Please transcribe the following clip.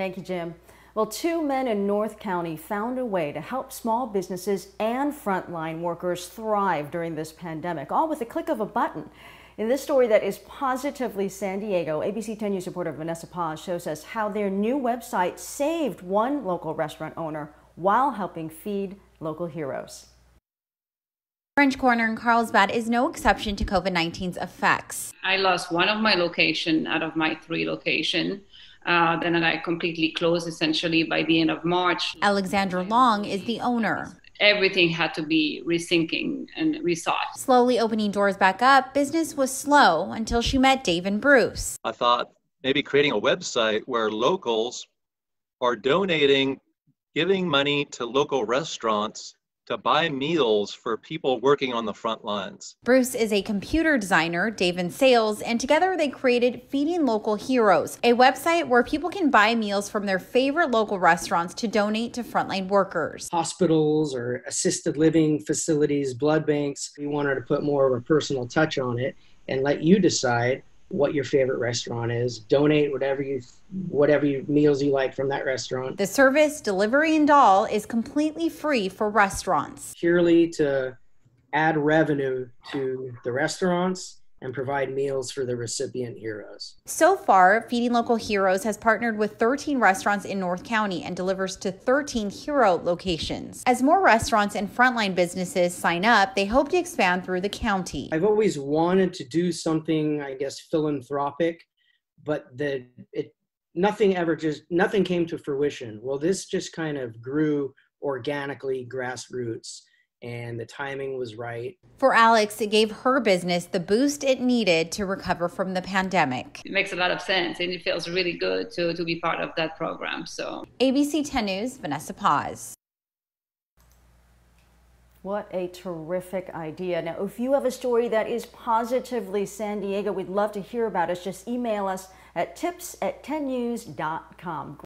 Thank you, Jim. Well, two men in North County found a way to help small businesses and frontline workers thrive during this pandemic, all with a click of a button. In this story that is positively San Diego, ABC 10 News reporter Vanessa Paz shows us how their new website saved one local restaurant owner while helping feed local heroes. French Corner in Carlsbad is no exception to COVID 19's effects. I lost one of my location out of my three location. Uh, then I completely closed essentially by the end of March. Alexandra Long is the owner. Everything had to be resyncing and resought. Slowly opening doors back up, business was slow until she met Dave and Bruce. I thought maybe creating a website where locals are donating, giving money to local restaurants to buy meals for people working on the front lines. Bruce is a computer designer, Dave in sales, and together they created Feeding Local Heroes, a website where people can buy meals from their favorite local restaurants to donate to frontline workers. Hospitals or assisted living facilities, blood banks. We wanted to put more of a personal touch on it and let you decide what your favorite restaurant is. Donate whatever you whatever you, meals you like from that restaurant. The service, delivery and doll is completely free for restaurants. Purely to add revenue to the restaurants and provide meals for the recipient heroes. So far, Feeding Local Heroes has partnered with 13 restaurants in North County and delivers to 13 hero locations. As more restaurants and frontline businesses sign up, they hope to expand through the county. I've always wanted to do something, I guess, philanthropic, but the it nothing ever just nothing came to fruition. Well, this just kind of grew organically grassroots and the timing was right. For Alex, it gave her business the boost it needed to recover from the pandemic. It makes a lot of sense and it feels really good to, to be part of that program. So ABC 10 News, Vanessa Paz. What a terrific idea. Now, if you have a story that is positively San Diego, we'd love to hear about it. Just email us at tips at 10news.com.